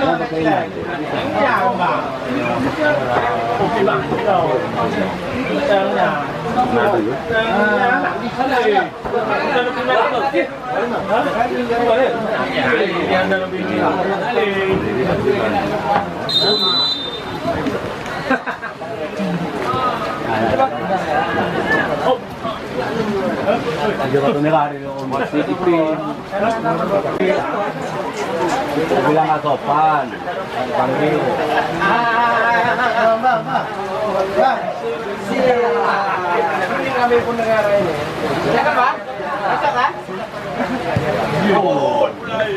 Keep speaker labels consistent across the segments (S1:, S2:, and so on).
S1: nó là cây này nhà ông bà một cái bản đầu trang nhà trang nhà nặng đi khá là Yo lo tengo que dar el Bilang nggak sopan. Panggil.
S2: Bang. Bang. Ini kami pun negara ini. Bisa kan? Bisa kan?
S1: Ah,
S2: weh?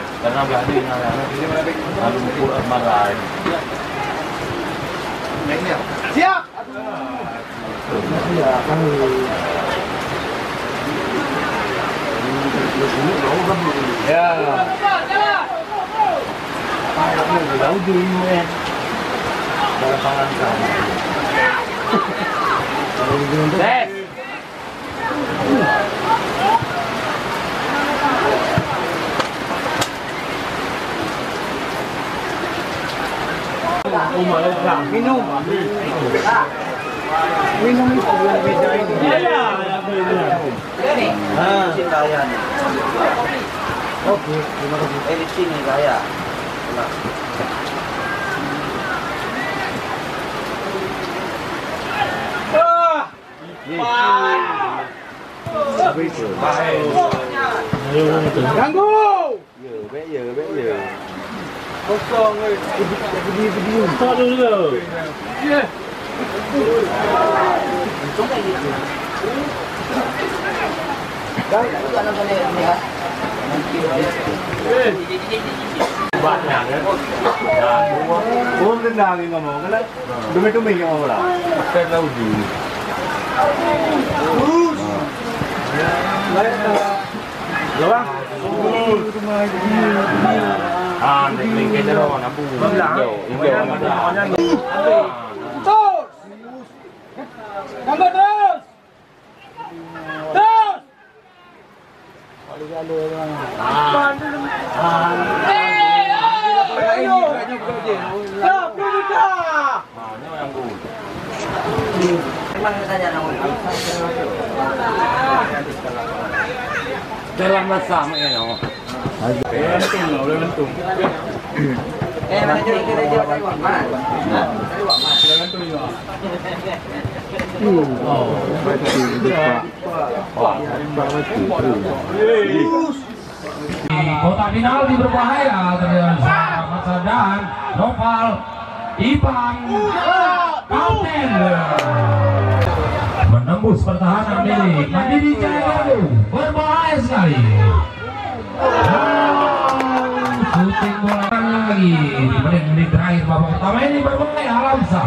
S2: Karena nggak ada yang
S1: ada lumpur emas
S3: lagi. Siap. Ya, kan. Ya. Pangan lu jauh
S1: di luar. Dalam pangan kamu. Kalau
S2: di
S3: luar.
S2: Minum. Minum itu beda ini.
S3: Ya, ya, ya, ya.
S2: Oke, terima kasih.
S4: Eh di sini saya.
S2: Ganggu.
S1: Giờ bé giờ bé giờ.
S2: Kosong eh. Pergi pergi.
S3: Tak dulu ke? Ya.
S1: Bạn nhà đấy. Nhà đúng không? Ôm lên đà thì ngầm ổ cái đấy. Đúng mấy chúng mình ngầm ổ là. Cái đâu gì?
S3: Đấy. Rồi không? Ôi, cái mai cũng như. Yo ada.
S2: Terus. Gambar terus. Terus. Ayo. Siap, kita.
S3: Ah, ni yang bu.
S4: Memang saja namun.
S3: Dalam masa ni no.
S5: Kota penalti berbahaya terjadi masa dan Noval Ipan Kapten. Menembus pertahanan milik Mandiri Jaya berbahaya sekali shooting bola lagi menit-menit terakhir babak pertama ini berbahaya Alamsa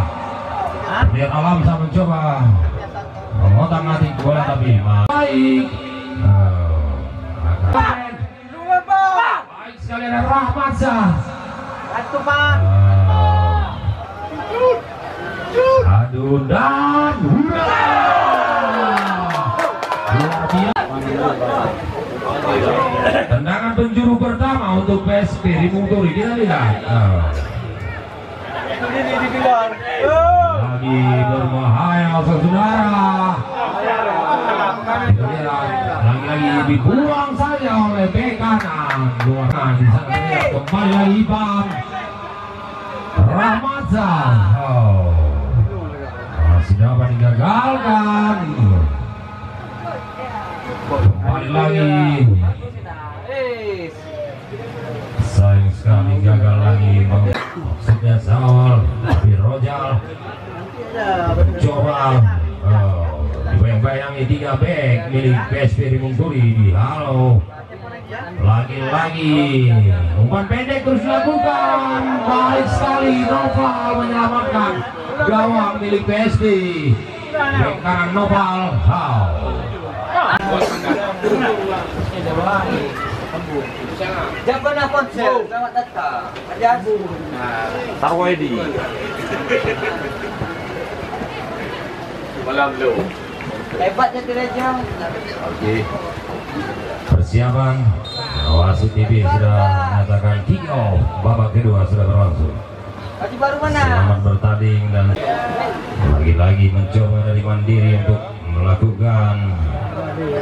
S5: lihat Alamsa mencoba memotong atik bola tapi baik Baik
S2: Dua, Pak.
S5: sekali ada Rahmat.
S2: Satu, Pak.
S5: Aduh dan hurra! Luar biasa. Tendangan penjuru pertama untuk PSP di Mungturi kita lihat.
S2: Luar.
S5: lagi berbahaya saudara. Lagi-lagi dibuang saja oleh bek kanan. Luar di sana kembali lagi Bang Ramazan. Oh. dapat digagalkan kembali lagi sayang sekali gagal lagi. Bang. maksudnya Saul tapi Rojal. Coba oh, dibayang-bayangi tiga back milik PSP Rimungturi di halo. Lagi-lagi umpan pendek terus dilakukan. Baik sekali Noval menyelamatkan gawang milik PSP back kanan Noval
S4: Jangan ponsel, selamat datang. Ajar.
S3: Malam.
S4: Hebatnya.
S3: Oke.
S5: persiapan Wasit TV sudah menyatakan kick off babak kedua sudah berlangsung
S4: Baju baru mana?
S5: selamat bertanding dan lagi-lagi mencoba dari mandiri untuk melakukan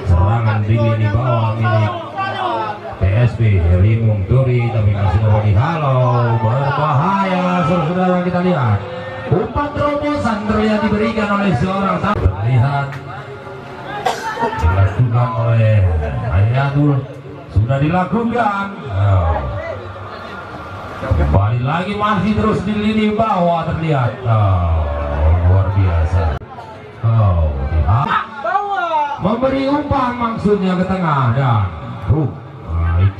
S5: serangan di lini bawah milik PSP Rimung Turi tapi masih dapat dihalau berbahaya saudara kita lihat. Umpan terobosan terlihat diberikan oleh seorang terlihat dilakukan oleh Ayatul sudah dilakukan. Oh. kembali lagi masih terus di lini bawah terlihat. Oh, luar biasa. Oh memberi umpan maksudnya ke tengah dan uh, baik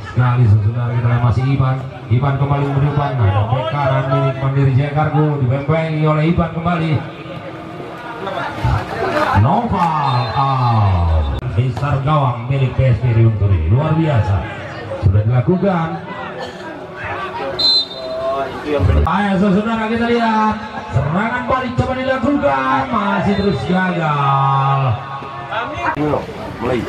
S5: sekali saudara kita masih Iban Iban kembali memberi umpan ada kanan milik Mandiri Jakarta dibembengi oleh Iban kembali. Noval out besar gawang milik PSP Riung Turi luar biasa. Sudah dilakukan. Ayo saudara kita lihat. Serangan balik coba dilakukan. Masih terus gagal
S3: Mulai.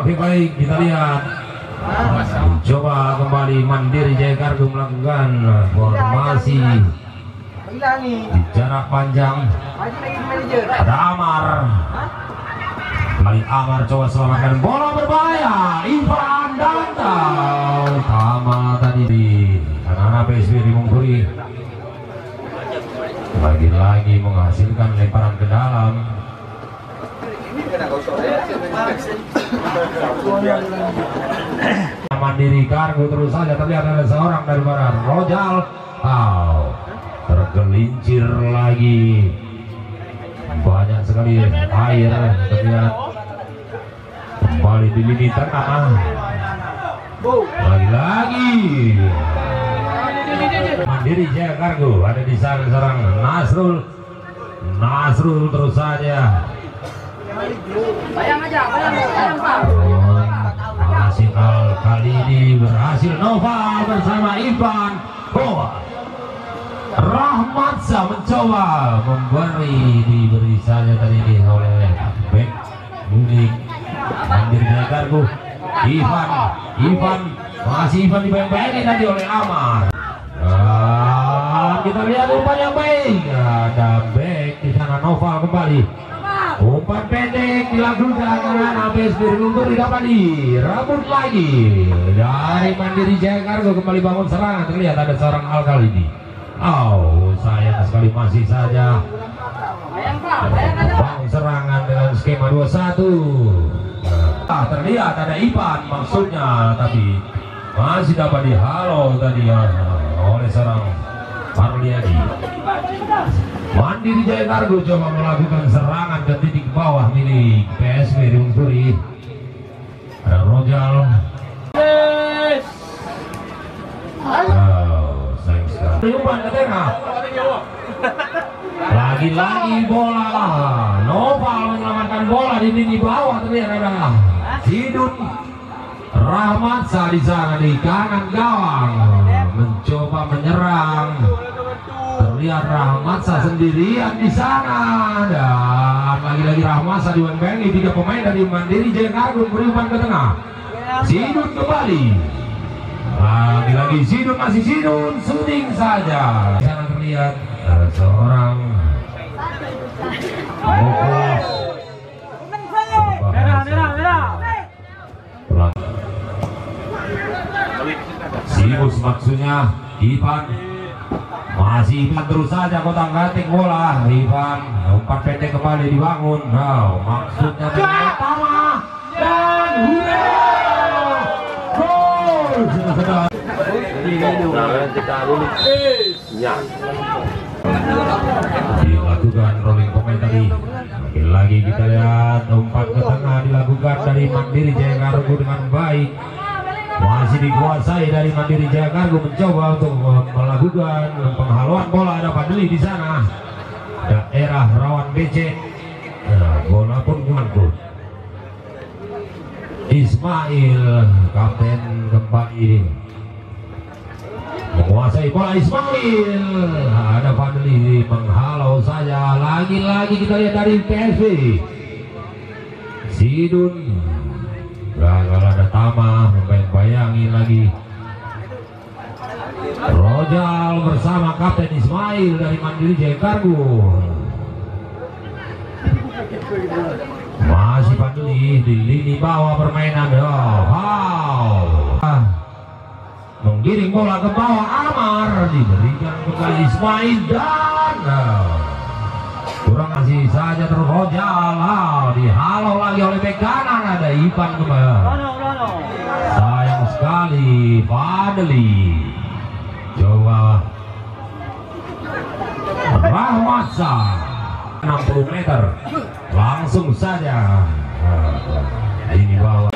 S5: Oke baik. Kita lihat. Coba kembali Mandiri Jaya Kargo melakukan formasi. Di jarak panjang. Ada Amar. Kembali Amar coba selamatkan. Bola berbahaya. Ivan Dantau Tama tadi. Di anak-anak PSB di Mungkuri lagi-lagi menghasilkan lemparan ke dalam Mandiri Kargo terus saja terlihat ada seorang dari barat Rojal. Oh, tergelincir lagi. Banyak sekali air terlihat kembali di lini tengah. Lagi-lagi. Mandiri Jaya Kargo ada di sana seorang Nasrul. Nasrul terus saja Al kali ini berhasil. Nova bersama Ivan Boa. Rahmatsa mencoba memberi diberi saja tadi di oleh back milik Mandiri Jakarta Ivan Ivan. Masih Ivan dibayang-bayangi tadi oleh Amar. Ah, kita lihat umpan yang baik. Ada back di sana Noval kembali umpan pendek dilakukan karena PSB Guntur dapat dirambut lagi. Dari Mandiri Jaya Kargo kembali bangun serangan. Terlihat ada seorang Al kali ini. Oh sayang sekali masih saja. Bangun serangan dengan skema 21 ah, terlihat ada Ivan maksudnya tapi masih dapat dihalau tadi ya, oleh seorang Parliadi Mandiri Jaya Kargo coba melakukan serangan ke titik bawah milik PSB di Unsuri ada Rojal. Oh, sayang sekali. Umpan ke tengah. Lagi-lagi bola. Noval menyelamatkan bola di lini bawah terlihat ada Hidun Rahmat di sana di kanan gawang. Mencoba menyerang terlihat Rahmatsa sendirian di sana. Dan lagi-lagi Rahmatsa diwenbengi tiga pemain dari Mandiri beri umpan ke tengah. Sidun kembali. Lagi-lagi Sidun masih Sidun shooting saja. Di sana terlihat ada seorang Mokos merah merah merah. Sibus maksudnya Ivan masih terus saja kotak katik bola. Ivan umpan pendek kembali dibangun. Nah maksudnya pertama dan gol dilakukan rolling pemain tadi. Lagi kita lihat. Umpan ke tengah dilakukan dari Mandiri Jaya Kargo dengan baik masih dikuasai dari Mandiri Jaya Kargo mencoba untuk melakukan penghaluan bola. Ada Padli di sana. Daerah rawan becek. Nah, bola pun nyangkut Ismail kapten kembali. Menguasai bola Ismail. Ada Fadli menghalau saja. Lagi-lagi kita lihat dari PSV Sidun. Gagal ada Tama membayang-bayangi lagi. Rojal bersama Kapten Ismail dari Mandiri Jaya masih Fadli di lini bawah permainan. Oh, wow. Menggiring bola ke bawah Amar. Diberikan kembali Ismail dan uh, kurang kasih saja terhojal. Ah, dihalau lagi oleh bek kanan. Ada Ivan kembali sekali Fadli coba. Rahmatsa 60 meter. Langsung saja. Ah, ini bawah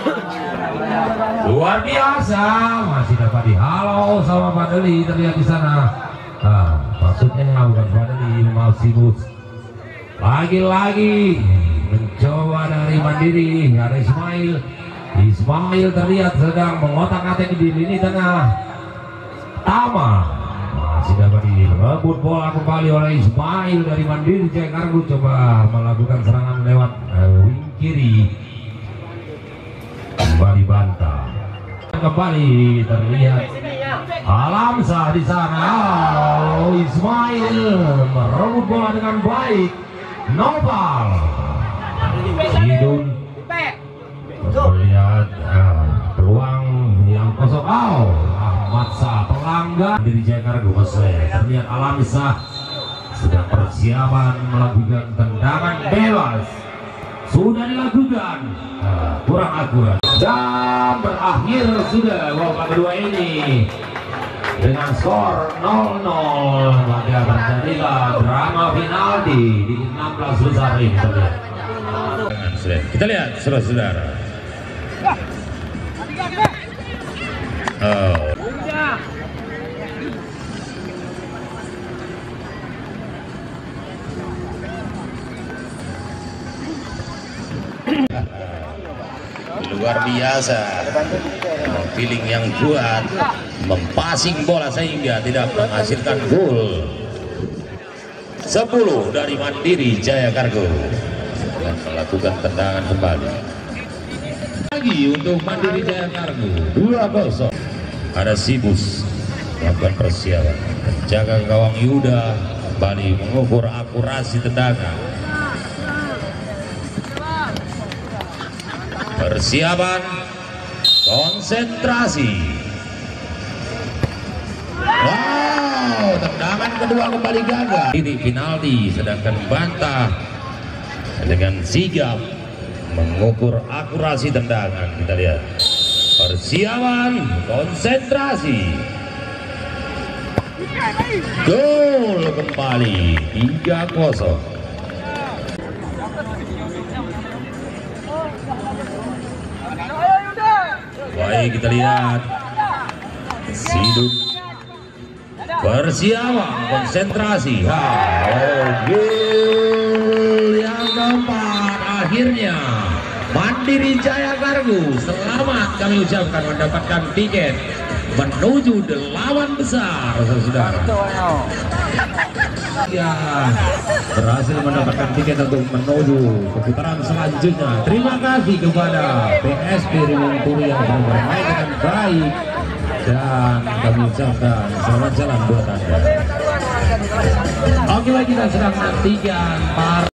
S5: luar biasa. Masih dapat dihalau sama Fadli terlihat di sana. Ah, maksudnya bukan Fadli bus lagi-lagi mencoba dari Mandiri ada Ismail Ismail terlihat sedang mengotak atik di lini tengah. Tama. Masih dapat direbut bola kembali oleh Ismail dari Mandiri Jaya Kargo coba melakukan serangan lewat uh, wing kiri. Kembali bantah kembali terlihat Alamsa di sana. Oh, Ismail merebut bola dengan baik. Nopal Sidun melihat ah, peluang yang kosong. Oh, Ahmad Sa pelanggan dari Jakarta Gomese terlihat Alamsa sedang persiapan melakukan tendangan bebas. Sudah dilakukan Nah, kurang akurat. Dan berakhir sudah babak kedua ini. Dengan skor 0-0 maka terjadilah drama penalti di 16 besar ini.
S3: Kita lihat saudara-saudara. Oh. luar biasa. Feeling yang kuat. Mempasing bola sehingga tidak menghasilkan gol. 10 dari Mandiri Jaya Kargo. Dan melakukan tendangan kembali lagi untuk Mandiri Jaya Kargo 2-0 ada Sibus melakukan persiapan. Menjaga gawang Yuda kembali mengukur akurasi tendangan persiapan konsentrasi. Wow tendangan kedua kembali gagal ini penalti sedangkan bantah dengan sigap mengukur akurasi tendangan. Kita lihat. Persiapan konsentrasi. Gol kembali. 3-0 Baik kita lihat. Siduk Persiapan konsentrasi. Ha, oh, akhirnya Mandiri Jaya Kargo selamat kami ucapkan mendapatkan tiket menuju delapan besar saudara ya berhasil mendapatkan tiket untuk menuju ke putaran selanjutnya. Terima kasih kepada PSP Riwung Turi yang telah bermain dengan baik. Dan kami ucapkan selamat jalan buat anda. Oke baik kita sedang nantikan para